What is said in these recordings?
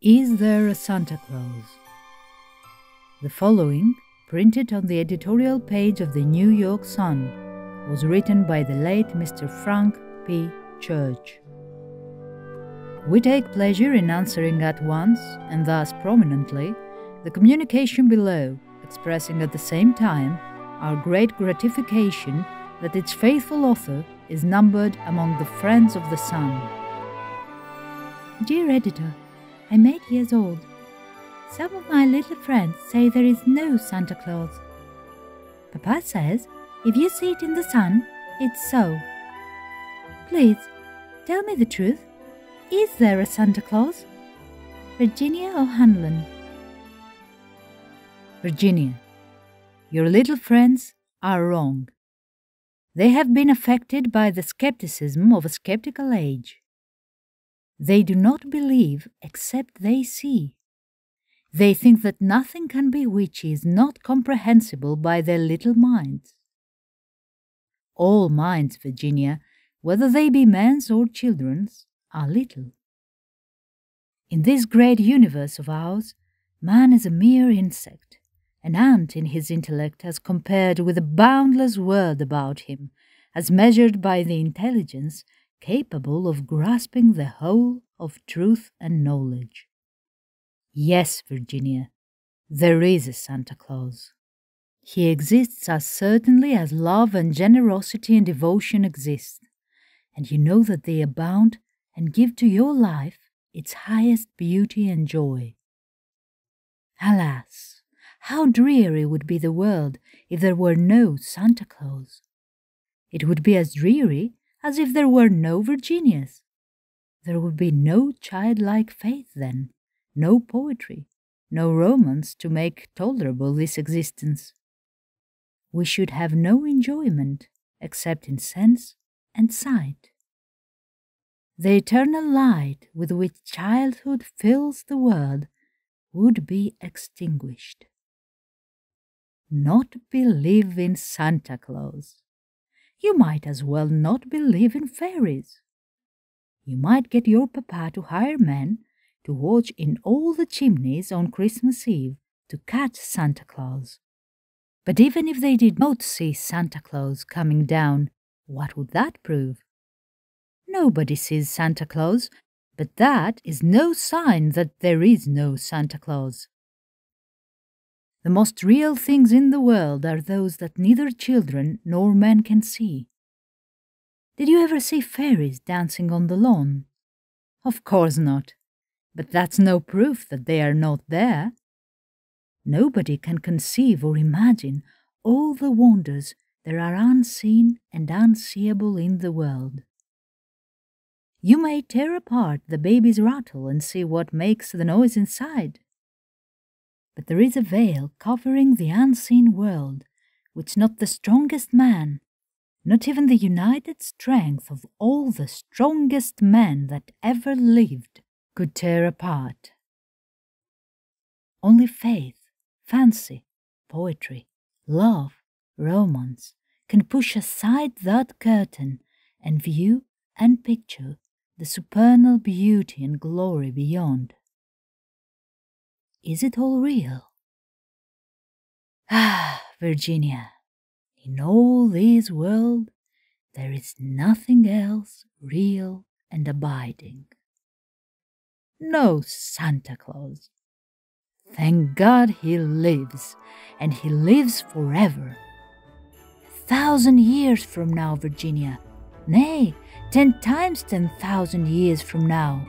Is There a Santa Claus? The following, printed on the editorial page of the New York Sun, was written by the late Mr. Frank P. Church. We take pleasure in answering at once, and thus prominently, the communication below, expressing at the same time our great gratification that its faithful author is numbered among the friends of the Sun. Dear editor, I'm eight years old. Some of my little friends say there is no Santa Claus. Papa says if you see it in the sun, it's so. Please, tell me the truth. Is there a Santa Claus? Virginia O'Hanlon. Virginia, your little friends are wrong. They have been affected by the skepticism of a skeptical age. They do not believe except they see. They think that nothing can be which is not comprehensible by their little minds. All minds, Virginia, whether they be men's or children's, are little. In this great universe of ours, man is a mere insect, an ant in his intellect as compared with the boundless world about him, as measured by the intelligence capable of grasping the whole of truth and knowledge. Yes, Virginia, there is a Santa Claus. He exists as certainly as love and generosity and devotion exist, and you know that they abound and give to your life its highest beauty and joy. Alas, how dreary would be the world if there were no Santa Claus! It would be as dreary as if there were no Virginias. There would be no childlike faith then, no poetry, no romance to make tolerable this existence. We should have no enjoyment except in sense and sight. The eternal light with which childhood fills the world would be extinguished. Not believe in Santa Claus you might as well not believe in fairies. You might get your papa to hire men to watch in all the chimneys on Christmas Eve to catch Santa Claus. But even if they did not see Santa Claus coming down, what would that prove? Nobody sees Santa Claus, but that is no sign that there is no Santa Claus. The most real things in the world are those that neither children nor men can see. Did you ever see fairies dancing on the lawn? Of course not, but that's no proof that they are not there. Nobody can conceive or imagine all the wonders there are unseen and unseeable in the world. You may tear apart the baby's rattle and see what makes the noise inside but there is a veil covering the unseen world, which not the strongest man, not even the united strength of all the strongest men that ever lived, could tear apart. Only faith, fancy, poetry, love, romance can push aside that curtain and view and picture the supernal beauty and glory beyond. Is it all real? Ah, Virginia, in all this world there is nothing else real and abiding. No Santa Claus. Thank God he lives, and he lives forever. A thousand years from now, Virginia, nay, ten times ten thousand years from now,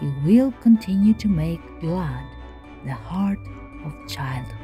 he will continue to make glad the heart of childhood.